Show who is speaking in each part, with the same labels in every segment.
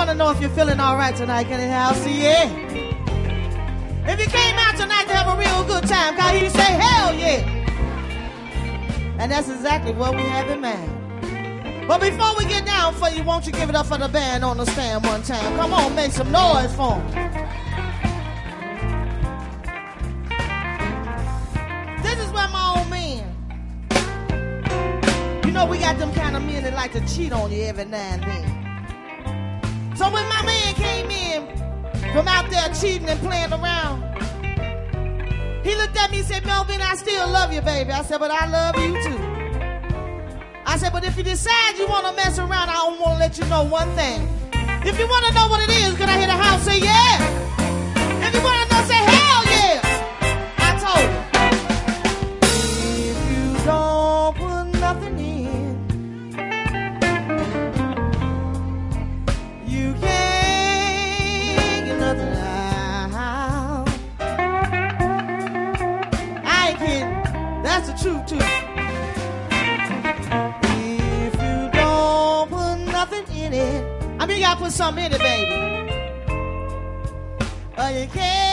Speaker 1: want to know if you're feeling all right tonight. Can I have see yeah? If you came out tonight to have a real good time, can you say hell yeah? And that's exactly what we have in mind. But before we get down for you, won't you give it up for the band on the stand one time? Come on, make some noise for them. This is where my old man. You know we got them kind of men that like to cheat on you every now and then. So when my man came in from out there cheating and playing around, he looked at me and said, Melvin, I still love you, baby. I said, but I love you too. I said, but if you decide you want to mess around, I don't want to let you know one thing. If you want to know what it is, can I hear the house say yeah? That's the truth too. If you don't put nothing in it, I mean you gotta put something in it, baby. Or you can't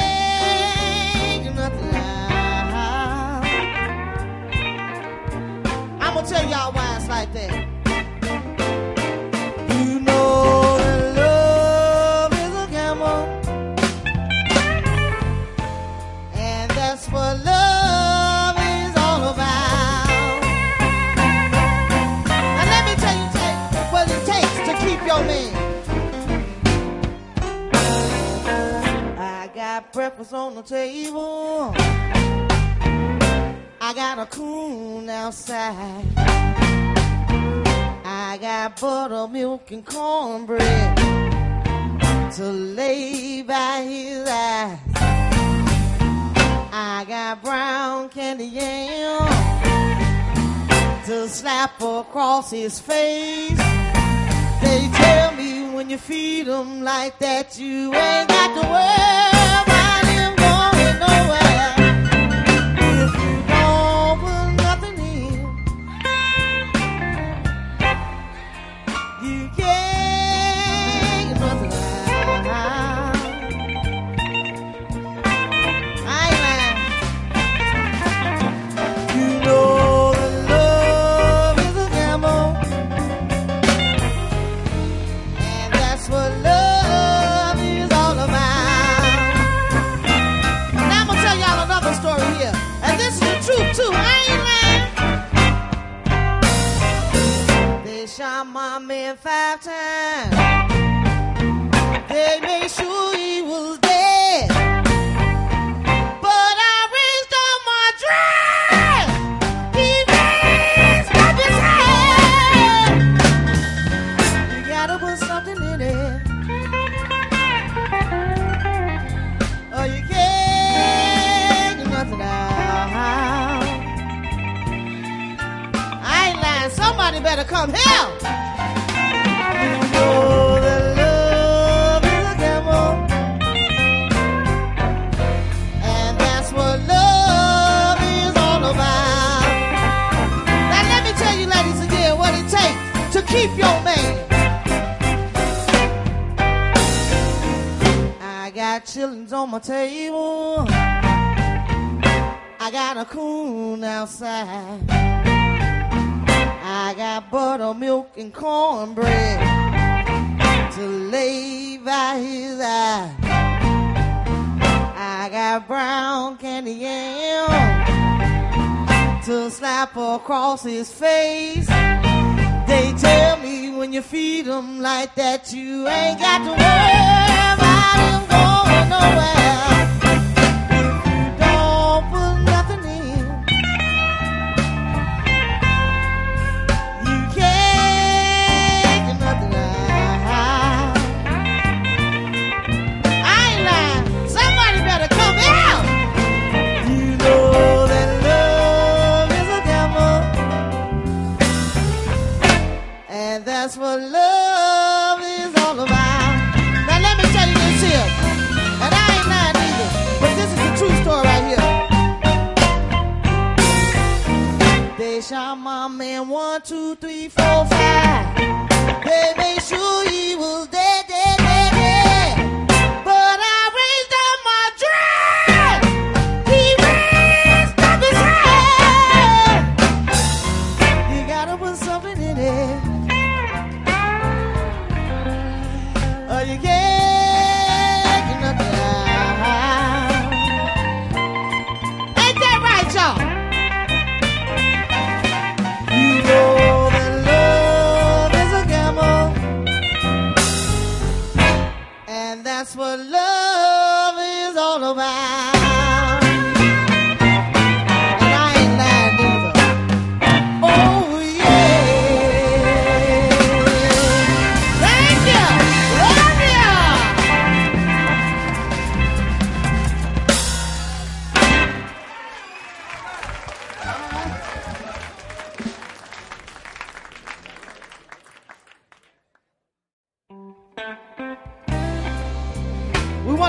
Speaker 1: breakfast on the table. I got a coon outside. I got buttermilk and cornbread to lay by his eyes. I got brown candy yam to slap across his face. They tell me when you feed him like that, you ain't got to worry man five times. They made sure he was dead. But I raised up my dress. He raised up his head. You gotta put something in it. Or you can't get nothing out. I ain't lying. Somebody better come here. Keep your man. I got chillings on my table. I got a coon outside. I got buttermilk and cornbread to lay by his eye. I got brown candy yam to slap across his face. They tell me when you feed him like that, you ain't got to worry that's what love is all about. Now let me tell you this here. And I ain't lying either. But this is the true story right here. They shot my man one, two, three, four, five. They made sure he was dead,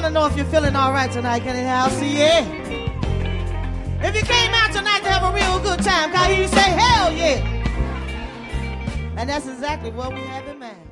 Speaker 1: to know if you're feeling all right tonight. Can I see yeah? If you came out tonight to have a real good time, can you say hell yeah? And that's exactly what we have in mind.